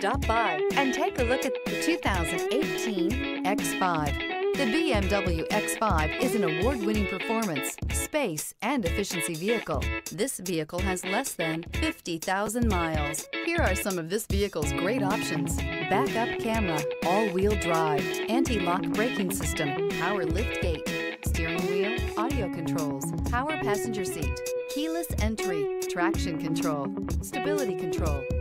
Stop by and take a look at the 2018 X5. The BMW X5 is an award-winning performance, space, and efficiency vehicle. This vehicle has less than 50,000 miles. Here are some of this vehicle's great options. Backup camera, all-wheel drive, anti-lock braking system, power lift gate, steering wheel, audio controls, power passenger seat, keyless entry, traction control, stability control,